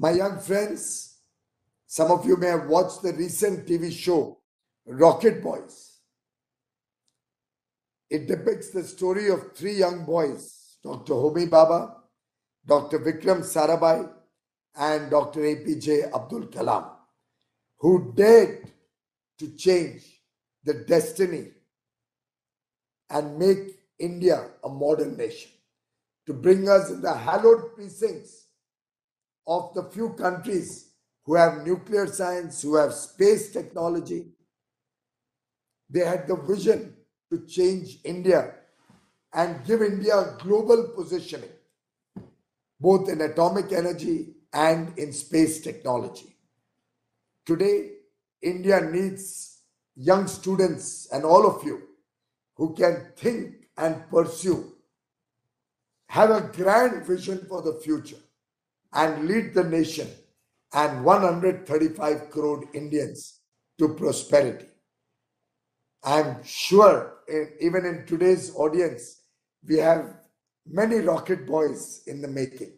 My young friends, some of you may have watched the recent TV show Rocket Boys. It depicts the story of three young boys Dr. Homi Bhabha, Dr. Vikram Sarabhai, and Dr. APJ Abdul Kalam, who dared to change the destiny and make India a modern nation, to bring us in the hallowed precincts of the few countries who have nuclear science, who have space technology. They had the vision to change India and give India global positioning, both in atomic energy and in space technology. Today, India needs young students and all of you who can think and pursue, have a grand vision for the future, and lead the nation and 135 crore Indians to prosperity. I'm sure, in, even in today's audience, we have many rocket boys in the making.